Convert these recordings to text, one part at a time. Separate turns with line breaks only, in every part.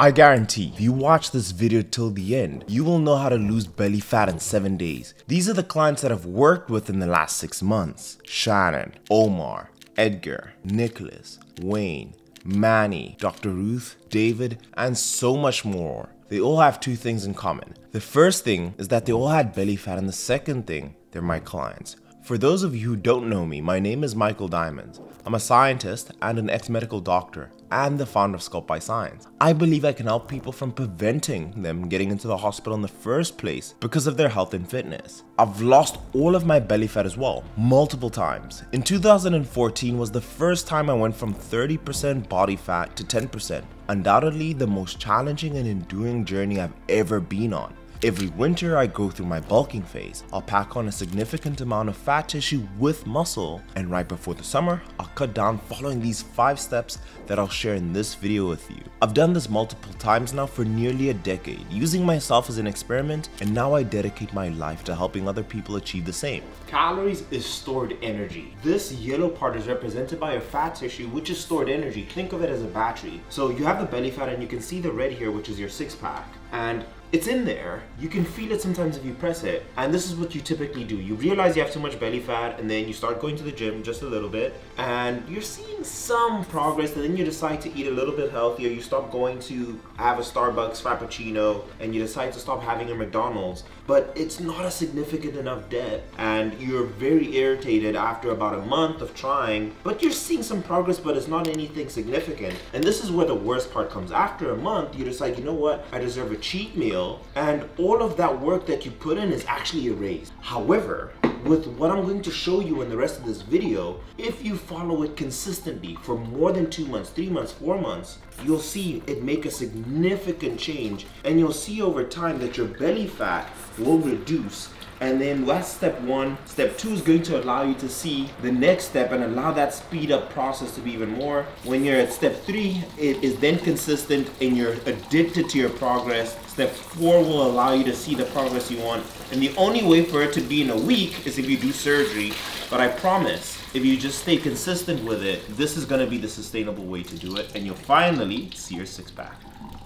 I guarantee, if you watch this video till the end, you will know how to lose belly fat in 7 days. These are the clients that I've worked with in the last 6 months. Shannon, Omar, Edgar, Nicholas, Wayne, Manny, Dr. Ruth, David, and so much more. They all have two things in common. The first thing is that they all had belly fat, and the second thing, they're my clients. For those of you who don't know me, my name is Michael Diamonds. I'm a scientist and an ex-medical doctor and the founder of Sculpt by Science. I believe I can help people from preventing them getting into the hospital in the first place because of their health and fitness. I've lost all of my belly fat as well, multiple times. In 2014 was the first time I went from 30% body fat to 10%. Undoubtedly the most challenging and enduring journey I've ever been on. Every winter I go through my bulking phase, I'll pack on a significant amount of fat tissue with muscle, and right before the summer, I'll cut down following these 5 steps that I'll share in this video with you. I've done this multiple times now for nearly a decade, using myself as an experiment, and now I dedicate my life to helping other people achieve the same. Calories is stored energy. This yellow part is represented by your fat tissue, which is stored energy. Think of it as a battery. So you have the belly fat and you can see the red here, which is your six pack. And it's in there. You can feel it sometimes if you press it. And this is what you typically do. You realize you have too much belly fat and then you start going to the gym just a little bit and you're seeing some progress and then you decide to eat a little bit healthier. You stop going to have a Starbucks Frappuccino and you decide to stop having a McDonald's. But it's not a significant enough debt and you're very irritated after about a month of trying. But you're seeing some progress but it's not anything significant. And this is where the worst part comes. After a month, you decide, you know what? I deserve a cheat meal and all of that work that you put in is actually erased. However, with what I'm going to show you in the rest of this video, if you follow it consistently for more than two months, three months, four months, you'll see it make a significant change and you'll see over time that your belly fat will reduce and then that's step one. Step two is going to allow you to see the next step and allow that speed up process to be even more. When you're at step three, it is then consistent and you're addicted to your progress. Step four will allow you to see the progress you want. And the only way for it to be in a week is if you do surgery. But I promise, if you just stay consistent with it, this is gonna be the sustainable way to do it. And you'll finally see your six pack.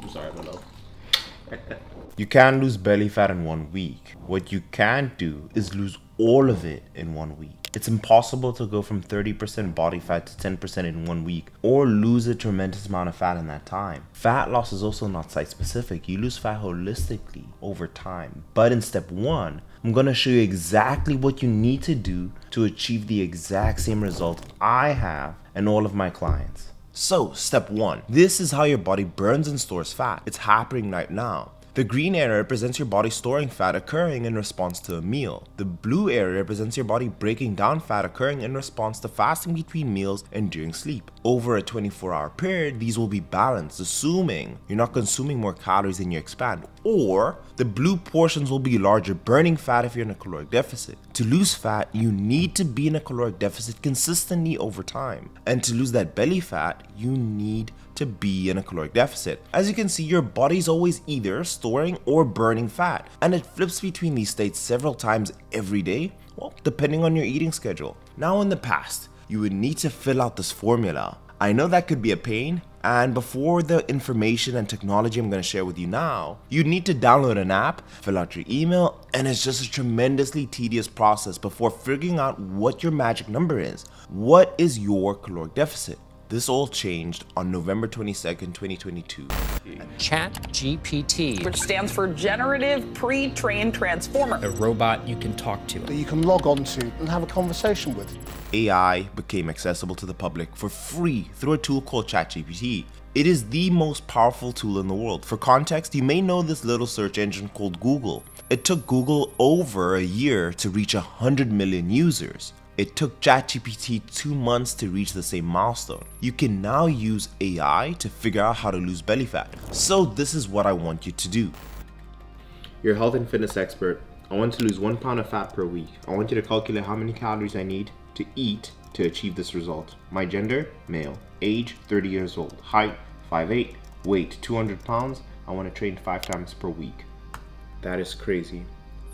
I'm sorry, Milo. you can't lose belly fat in one week. What you can't do is lose all of it in one week. It's impossible to go from 30% body fat to 10% in one week or lose a tremendous amount of fat in that time. Fat loss is also not site specific. You lose fat holistically over time. But in step one, I'm going to show you exactly what you need to do to achieve the exact same result I have and all of my clients. So, step one, this is how your body burns and stores fat. It's happening right now. The green area represents your body storing fat occurring in response to a meal. The blue area represents your body breaking down fat occurring in response to fasting between meals and during sleep. Over a 24 hour period, these will be balanced, assuming you're not consuming more calories than you expand. Or the blue portions will be larger, burning fat if you're in a caloric deficit. To lose fat, you need to be in a caloric deficit consistently over time. And to lose that belly fat, you need to be in a caloric deficit. As you can see, your body's always either storing or burning fat, and it flips between these states several times every day, well, depending on your eating schedule. Now in the past, you would need to fill out this formula. I know that could be a pain, and before the information and technology I'm going to share with you now, you'd need to download an app, fill out your email, and it's just a tremendously tedious process before figuring out what your magic number is. What is your caloric deficit? This all changed on November 22nd, 2022.
Chat GPT,
which stands for Generative Pre-Trained Transformer.
A robot you can talk to.
That you can log on to and have a conversation with.
AI became accessible to the public for free through a tool called ChatGPT. It is the most powerful tool in the world. For context, you may know this little search engine called Google. It took Google over a year to reach 100 million users. It took ChatGPT two months to reach the same milestone. You can now use AI to figure out how to lose belly fat. So this is what I want you to do. You're a health and fitness expert. I want to lose one pound of fat per week. I want you to calculate how many calories I need to eat to achieve this result. My gender, male. Age, 30 years old. Height, 5'8". Weight, 200 pounds. I want to train five times per week. That is crazy.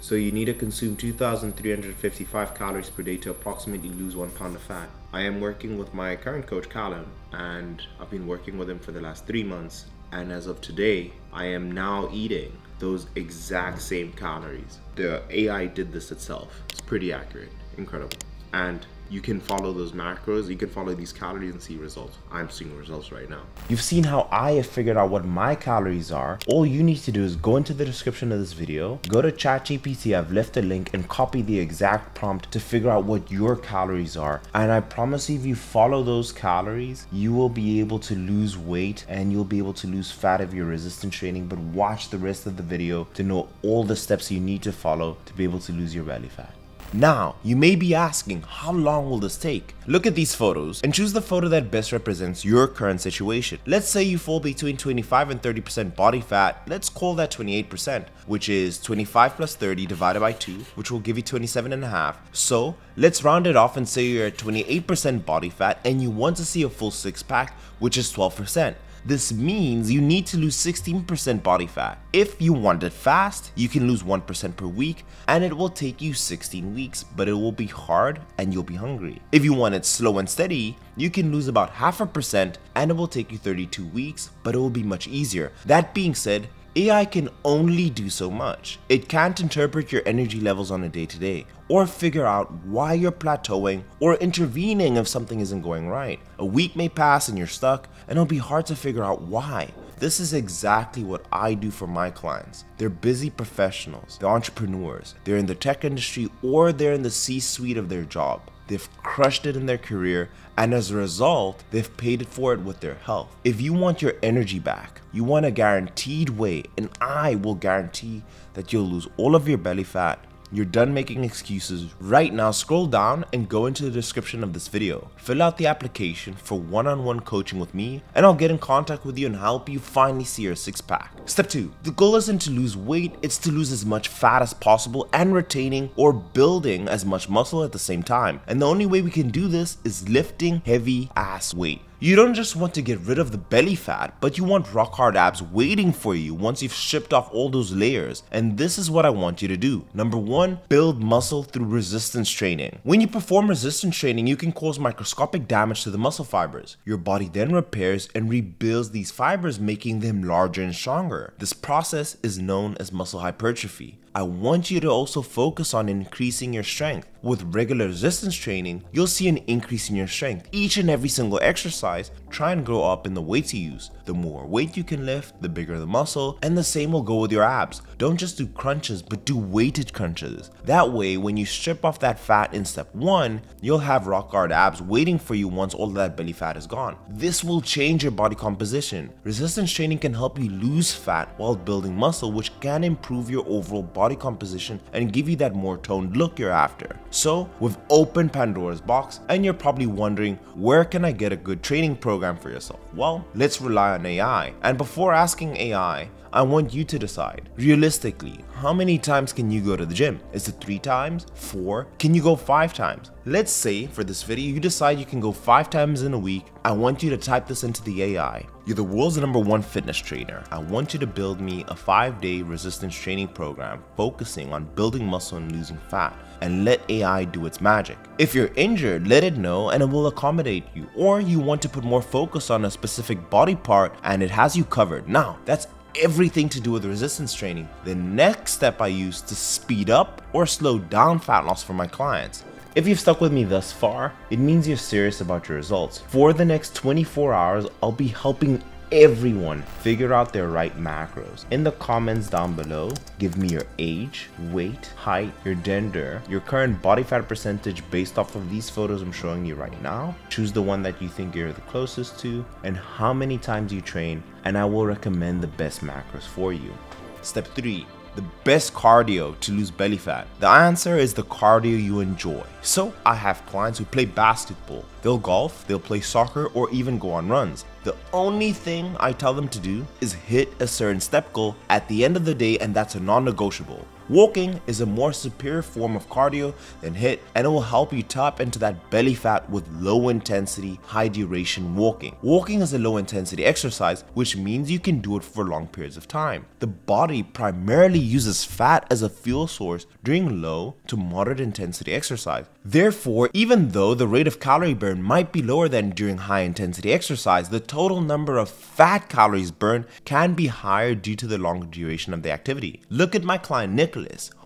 So you need to consume 2,355 calories per day to approximately lose one pound of fat. I am working with my current coach Callum and I've been working with him for the last three months And as of today, I am now eating those exact same calories. The AI did this itself. It's pretty accurate, incredible. And you can follow those macros, you can follow these calories and see results. I'm seeing results right now. You've seen how I have figured out what my calories are. All you need to do is go into the description of this video, go to ChatGPT, I've left a link and copy the exact prompt to figure out what your calories are. And I promise you, if you follow those calories, you will be able to lose weight and you'll be able to lose fat if you're resistance training, but watch the rest of the video to know all the steps you need to follow to be able to lose your belly fat. Now, you may be asking, how long will this take? Look at these photos and choose the photo that best represents your current situation. Let's say you fall between 25 and 30% body fat, let's call that 28%, which is 25 plus 30 divided by 2, which will give you 27 and a half. So, let's round it off and say you're at 28% body fat and you want to see a full six pack, which is 12%. This means you need to lose 16% body fat. If you want it fast, you can lose 1% per week and it will take you 16 weeks, but it will be hard and you'll be hungry. If you want it slow and steady, you can lose about half a percent and it will take you 32 weeks, but it will be much easier. That being said, AI can only do so much. It can't interpret your energy levels on a day to day, or figure out why you're plateauing or intervening if something isn't going right. A week may pass and you're stuck, and it'll be hard to figure out why. This is exactly what I do for my clients. They're busy professionals, they're entrepreneurs, they're in the tech industry, or they're in the C suite of their job. They've crushed it in their career, and as a result, they've paid it for it with their health. If you want your energy back, you want a guaranteed way, and I will guarantee that you'll lose all of your belly fat you're done making excuses. Right now, scroll down and go into the description of this video. Fill out the application for one-on-one -on -one coaching with me and I'll get in contact with you and help you finally see your six pack. Step 2. The goal isn't to lose weight, it's to lose as much fat as possible and retaining or building as much muscle at the same time. And the only way we can do this is lifting heavy ass weight. You don't just want to get rid of the belly fat, but you want rock hard abs waiting for you once you've stripped off all those layers. And this is what I want you to do. Number one, build muscle through resistance training. When you perform resistance training, you can cause microscopic damage to the muscle fibers. Your body then repairs and rebuilds these fibers, making them larger and stronger. This process is known as muscle hypertrophy. I want you to also focus on increasing your strength. With regular resistance training, you'll see an increase in your strength. Each and every single exercise, try and grow up in the weights you use. The more weight you can lift, the bigger the muscle, and the same will go with your abs. Don't just do crunches, but do weighted crunches. That way, when you strip off that fat in step 1, you'll have rock hard abs waiting for you once all that belly fat is gone. This will change your body composition. Resistance training can help you lose fat while building muscle, which can improve your overall body body composition and give you that more toned look you're after. So we've opened Pandora's box and you're probably wondering where can I get a good training program for yourself? Well, let's rely on AI. And before asking AI, I want you to decide realistically how many times can you go to the gym? Is it three times? Four? Can you go five times? Let's say for this video you decide you can go five times in a week. I want you to type this into the AI. You're the world's number one fitness trainer. I want you to build me a five day resistance training program focusing on building muscle and losing fat and let AI do its magic. If you're injured, let it know and it will accommodate you. Or you want to put more focus on a specific body part and it has you covered. Now, that's everything to do with resistance training. The next step I use to speed up or slow down fat loss for my clients. If you've stuck with me thus far, it means you're serious about your results. For the next 24 hours, I'll be helping everyone figure out their right macros. In the comments down below, give me your age, weight, height, your gender, your current body fat percentage based off of these photos I'm showing you right now. Choose the one that you think you're the closest to and how many times you train and I will recommend the best macros for you. Step 3 the best cardio to lose belly fat? The answer is the cardio you enjoy. So I have clients who play basketball. They'll golf, they'll play soccer, or even go on runs. The only thing I tell them to do is hit a certain step goal at the end of the day and that's a non-negotiable. Walking is a more superior form of cardio than HIIT and it will help you tap into that belly fat with low intensity, high duration walking. Walking is a low intensity exercise which means you can do it for long periods of time. The body primarily uses fat as a fuel source during low to moderate intensity exercise. Therefore, even though the rate of calorie burn might be lower than during high intensity exercise, the total number of fat calories burned can be higher due to the longer duration of the activity. Look at my client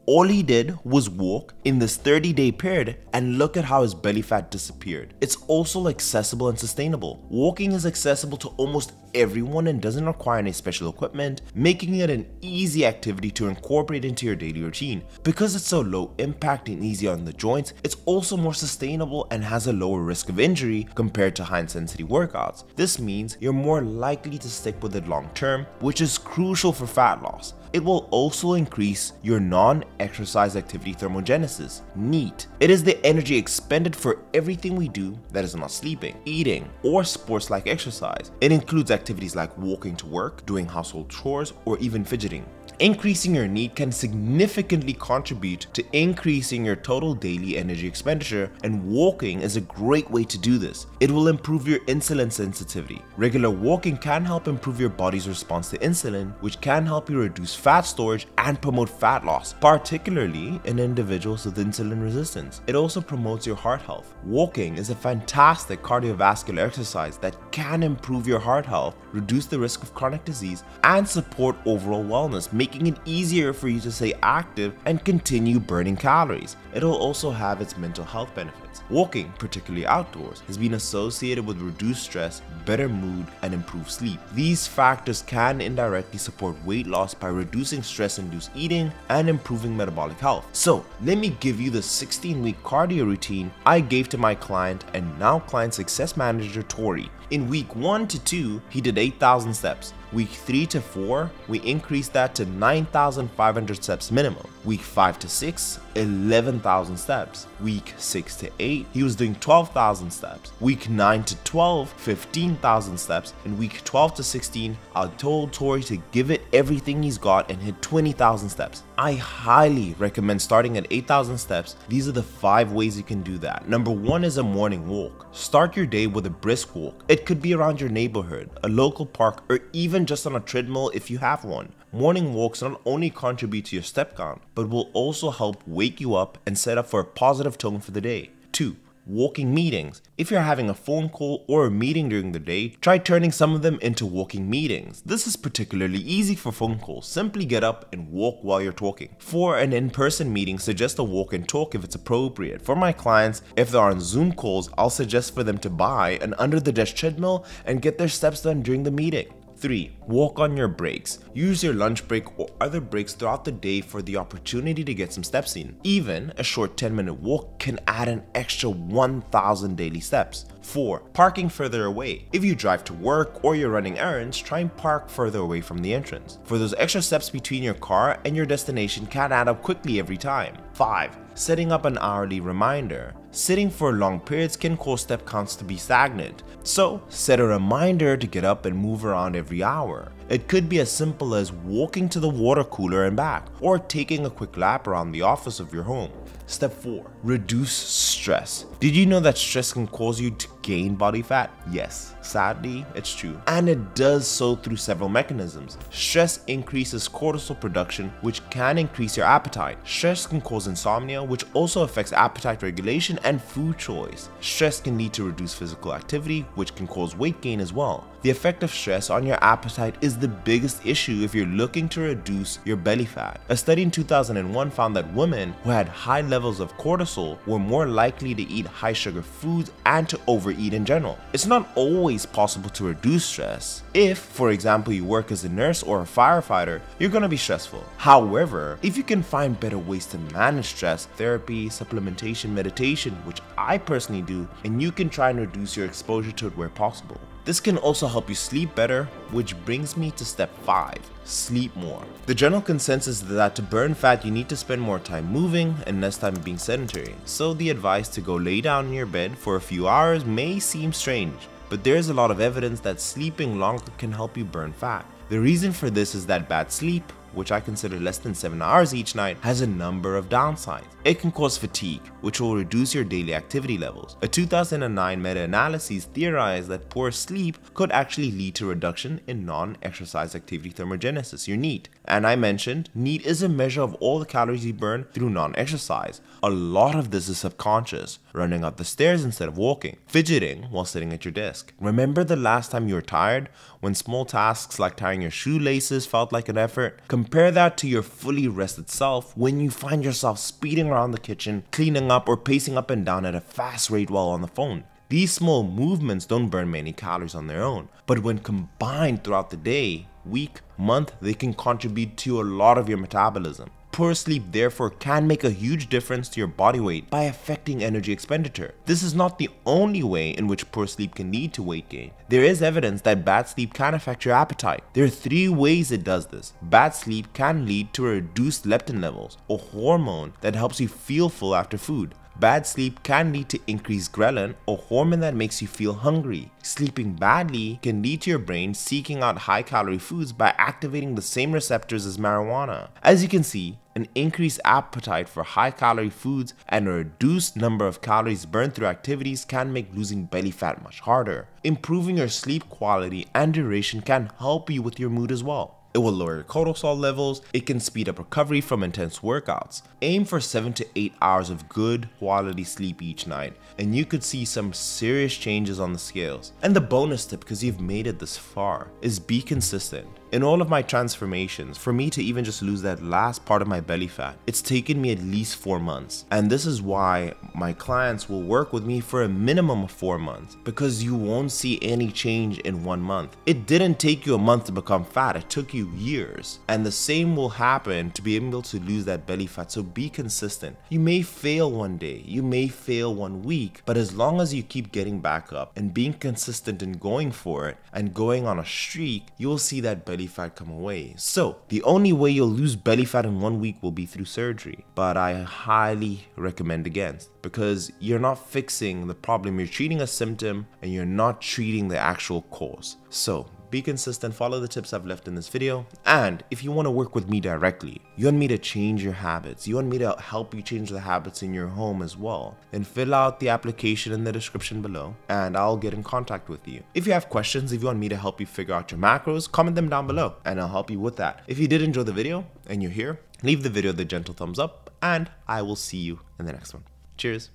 All he did was walk in this 30 day period and look at how his belly fat disappeared. It's also accessible and sustainable. Walking is accessible to almost everyone and doesn't require any special equipment, making it an easy activity to incorporate into your daily routine. Because it's so low impact and easy on the joints, it's also more sustainable and has a lower risk of injury compared to high intensity workouts. This means you're more likely to stick with it long term, which is crucial for fat loss. It will also increase your non-exercise activity thermogenesis, NEAT. It is the energy expended for everything we do that is not sleeping, eating, or sports like exercise. It includes activities like walking to work, doing household chores, or even fidgeting. Increasing your NEAT can significantly contribute to increasing your total daily energy expenditure and walking is a great way to do this. It will improve your insulin sensitivity. Regular walking can help improve your body's response to insulin, which can help you reduce fat storage and promote fat loss, particularly in individuals with insulin resistance. It also promotes your heart health. Walking is a fantastic cardiovascular exercise that can improve your heart health, reduce the risk of chronic disease, and support overall wellness, making it easier for you to stay active and continue burning calories. It'll also have its mental health benefits. Walking, particularly outdoors, has been associated with reduced stress, better mood, and improved sleep. These factors can indirectly support weight loss by reducing stress-induced eating and improving metabolic health. So, let me give you the 16-week cardio routine I gave to my client and now client success manager Tori. In week 1 to 2, he did 8,000 steps. Week 3 to 4, we increased that to 9,500 steps minimum. Week 5 to 6, 11,000 steps. Week 6 to 8, he was doing 12,000 steps. Week 9 to 12, 15,000 steps. And week 12 to 16, I told Tori to give it everything he's got and hit 20,000 steps. I highly recommend starting at 8,000 steps. These are the 5 ways you can do that. Number 1 is a morning walk. Start your day with a brisk walk. It could be around your neighborhood, a local park, or even just on a treadmill if you have one. Morning walks not only contribute to your step count, but will also help wake you up and set up for a positive tone for the day. 2 walking meetings. If you're having a phone call or a meeting during the day, try turning some of them into walking meetings. This is particularly easy for phone calls. Simply get up and walk while you're talking. For an in-person meeting, suggest a walk and talk if it's appropriate. For my clients, if they're on Zoom calls, I'll suggest for them to buy an under the desk treadmill and get their steps done during the meeting. 3. Walk on your breaks. Use your lunch break or other breaks throughout the day for the opportunity to get some steps in. Even a short 10 minute walk can add an extra 1000 daily steps. 4. Parking further away. If you drive to work or you're running errands, try and park further away from the entrance. For those extra steps between your car and your destination can add up quickly every time. 5. Setting up an hourly reminder. Sitting for long periods can cause step counts to be stagnant, so set a reminder to get up and move around every hour. It could be as simple as walking to the water cooler and back, or taking a quick lap around the office of your home. Step 4. Reduce stress. Did you know that stress can cause you to gain body fat? Yes, sadly, it's true. And it does so through several mechanisms. Stress increases cortisol production, which can increase your appetite. Stress can cause insomnia, which also affects appetite regulation and food choice. Stress can lead to reduced physical activity, which can cause weight gain as well. The effect of stress on your appetite is the biggest issue if you're looking to reduce your belly fat. A study in 2001 found that women who had high levels of cortisol were more likely to eat high sugar foods and to overeat in general. It's not always possible to reduce stress. If, for example, you work as a nurse or a firefighter, you're gonna be stressful. However, if you can find better ways to manage stress, therapy, supplementation, meditation, which I personally do, and you can try and reduce your exposure to it where possible. This can also help you sleep better, which brings me to step 5, sleep more. The general consensus is that to burn fat you need to spend more time moving and less time being sedentary, so the advice to go lay down in your bed for a few hours may seem strange, but there's a lot of evidence that sleeping longer can help you burn fat. The reason for this is that bad sleep, which I consider less than 7 hours each night, has a number of downsides. It can cause fatigue, which will reduce your daily activity levels. A 2009 meta-analysis theorized that poor sleep could actually lead to reduction in non-exercise activity thermogenesis, your NEAT. And I mentioned, NEAT is a measure of all the calories you burn through non-exercise. A lot of this is subconscious, running up the stairs instead of walking, fidgeting while sitting at your desk. Remember the last time you were tired? When small tasks like tying your shoelaces felt like an effort? Compare that to your fully rested self when you find yourself speeding around the kitchen, cleaning up or pacing up and down at a fast rate while on the phone. These small movements don't burn many calories on their own, but when combined throughout the day, week, month, they can contribute to a lot of your metabolism. Poor sleep therefore can make a huge difference to your body weight by affecting energy expenditure. This is not the only way in which poor sleep can lead to weight gain. There is evidence that bad sleep can affect your appetite. There are three ways it does this. Bad sleep can lead to reduced leptin levels, a hormone that helps you feel full after food. Bad sleep can lead to increased ghrelin, a hormone that makes you feel hungry. Sleeping badly can lead to your brain seeking out high calorie foods by activating the same receptors as marijuana. As you can see, an increased appetite for high calorie foods and a reduced number of calories burned through activities can make losing belly fat much harder. Improving your sleep quality and duration can help you with your mood as well. It will lower your cortisol levels, it can speed up recovery from intense workouts. Aim for 7 to 8 hours of good quality sleep each night and you could see some serious changes on the scales. And the bonus tip, because you've made it this far, is be consistent. In all of my transformations, for me to even just lose that last part of my belly fat, it's taken me at least four months. And this is why my clients will work with me for a minimum of four months, because you won't see any change in one month. It didn't take you a month to become fat, it took you years. And the same will happen to be able to lose that belly fat, so be consistent. You may fail one day, you may fail one week, but as long as you keep getting back up and being consistent and going for it and going on a streak, you will see that belly belly fat come away. So, the only way you'll lose belly fat in one week will be through surgery, but I highly recommend against because you're not fixing the problem, you're treating a symptom and you're not treating the actual cause. So, be consistent, follow the tips I've left in this video, and if you want to work with me directly, you want me to change your habits, you want me to help you change the habits in your home as well, then fill out the application in the description below, and I'll get in contact with you. If you have questions, if you want me to help you figure out your macros, comment them down below, and I'll help you with that. If you did enjoy the video, and you're here, leave the video the gentle thumbs up, and I will see you in the next one. Cheers.